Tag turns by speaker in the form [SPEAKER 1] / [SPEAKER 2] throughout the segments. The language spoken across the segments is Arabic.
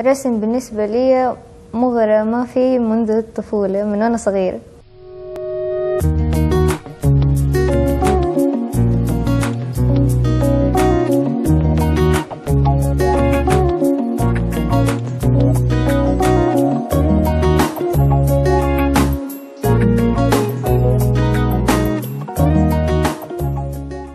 [SPEAKER 1] الرسم بالنسبة لي مغرمة فيه منذ الطفولة من وأنا صغيرة.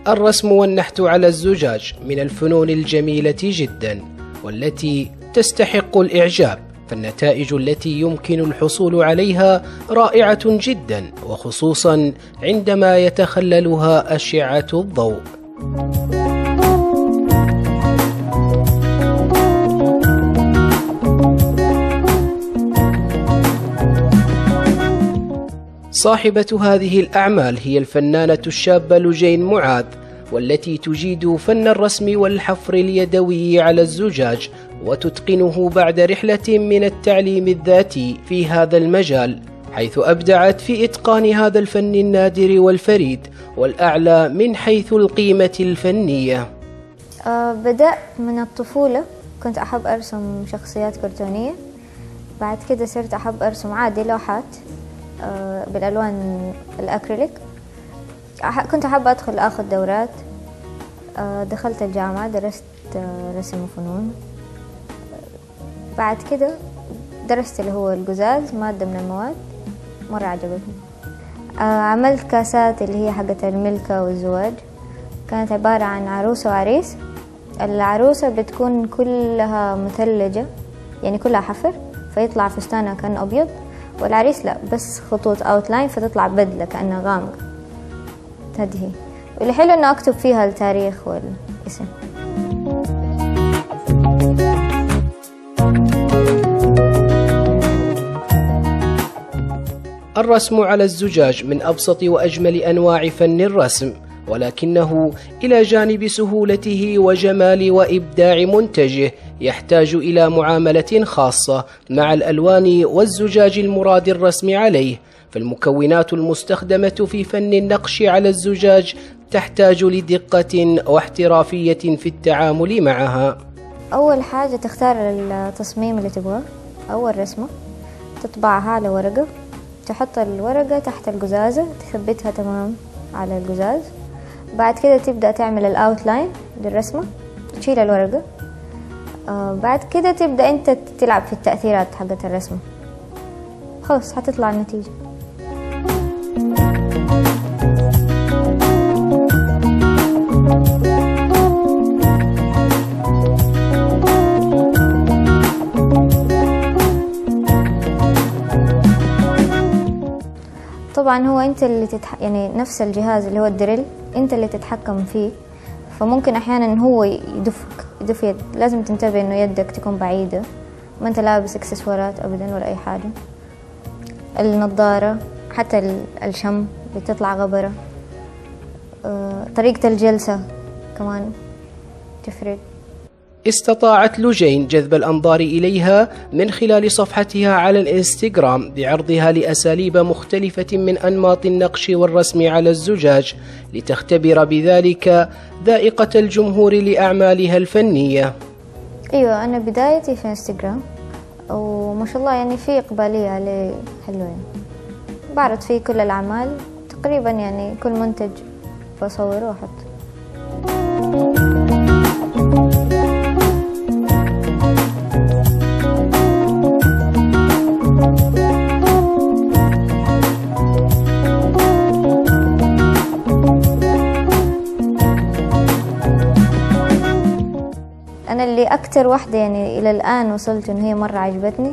[SPEAKER 2] الرسم والنحت على الزجاج من الفنون الجميلة جدا والتي تستحق الإعجاب فالنتائج التي يمكن الحصول عليها رائعة جدا وخصوصا عندما يتخللها أشعة الضوء. صاحبة هذه الأعمال هي الفنانة الشابة لجين معاذ والتي تجيد فن الرسم والحفر اليدوي على الزجاج وتتقنه بعد رحلة من التعليم الذاتي في هذا المجال حيث أبدعت في إتقان هذا الفن النادر والفريد والأعلى من حيث القيمة الفنية.
[SPEAKER 1] أه بدأت من الطفولة. كنت أحب أرسم شخصيات كرتونية. بعد كده صرت أحب أرسم عادي لوحات أه بالألوان الأكريليك. كنت أحب أدخل أخذ دورات. أه دخلت الجامعة درست رسم وفنون. بعد كده درست اللي هو القزاز مادة من المواد مرة عجبتني. عملت كاسات اللي هي حقت الملكة والزواج. كانت عبارة عن عروسة وعريس. العروسة بتكون كلها مثلجة يعني كلها حفر فيطلع فستانها كان أبيض والعريس لا بس خطوط أوتلاين فتطلع بدلة كأنها غامقة. هذه هي واللي حلو إنه أكتب فيها التاريخ والاسم.
[SPEAKER 2] الرسم على الزجاج من أبسط وأجمل أنواع فن الرسم ولكنه إلى جانب سهولته وجمال وإبداع منتجه يحتاج إلى معاملة خاصة مع الألوان والزجاج المراد الرسم عليه. فالمكونات المستخدمة في فن النقش على الزجاج تحتاج لدقة واحترافية في التعامل معها.
[SPEAKER 1] أول حاجة تختار التصميم اللي تبغاه أول رسمة تطبعها على ورقة. تحط الورقة تحت القزازة تثبتها تمام على القزاز. بعد كده تبدأ تعمل الأوتلاين للرسمة تشيل الورقة. آه بعد كده تبدأ أنت تلعب في التأثيرات حقت الرسمة. خلاص حتطلع النتيجة. طبعا هو أنت اللي تتح... يعني نفس الجهاز اللي هو الدريل أنت اللي تتحكم فيه. فممكن أحيانا هو يدفك يدف يد لازم تنتبه إنه يدك تكون بعيدة. ما أنت لابس إكسسوارات ابدا ولا أي حاجة. النظارة حتى الشم بتطلع غبرة. أه... طريقة الجلسة كمان تفرق
[SPEAKER 2] استطاعت لجين جذب الأنظار إليها من خلال صفحتها على الإنستغرام بعرضها لأساليب مختلفة من أنماط النقش والرسم على الزجاج لتختبر بذلك ذائقة الجمهور لأعمالها الفنية.
[SPEAKER 1] أيوة أنا بدايتي في إنستغرام وما شاء الله يعني في إقبالية عليه حلوة بعرض فيه كل الأعمال تقريبا يعني كل منتج بصوره وأحط أكتر واحدة يعني إلى الآن وصلت إن هي مرة عجبتني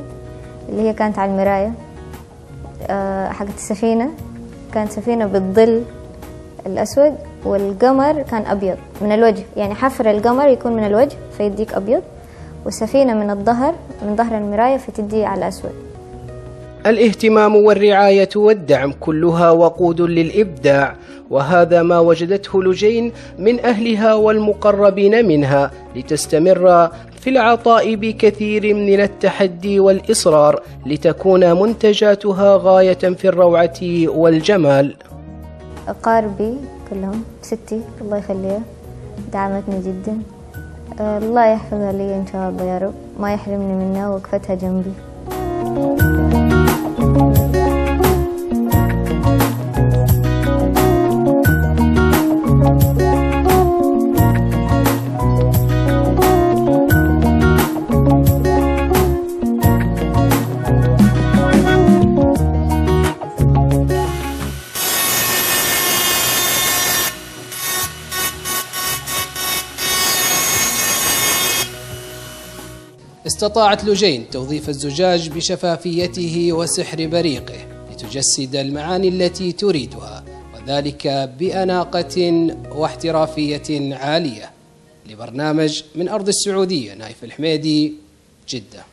[SPEAKER 1] اللي هي كانت على المراية أه حقت السفينة. كانت سفينة بالظل الأسود والقمر كان أبيض من الوجه يعني حفر القمر يكون من الوجه فيديك أبيض والسفينة من الظهر من ظهر المراية فتدي على الأسود.
[SPEAKER 2] الاهتمام والرعاية والدعم كلها وقود للإبداع وهذا ما وجدته لجين من أهلها والمقربين منها لتستمر في العطاء بكثير من التحدي والإصرار لتكون منتجاتها غاية في الروعة والجمال.
[SPEAKER 1] أقاربي كلهم ستي الله يخليها. دعمتني جدا. آه، الله يحفظها لي إن شاء الله يا رب. ما يحرمني منها وقفتها جنبي.
[SPEAKER 2] استطاعت لجين توظيف الزجاج بشفافيته وسحر بريقه لتجسد المعاني التي تريدها وذلك بأناقة واحترافية عالية لبرنامج من أرض السعودية نايف الحميدي جدة.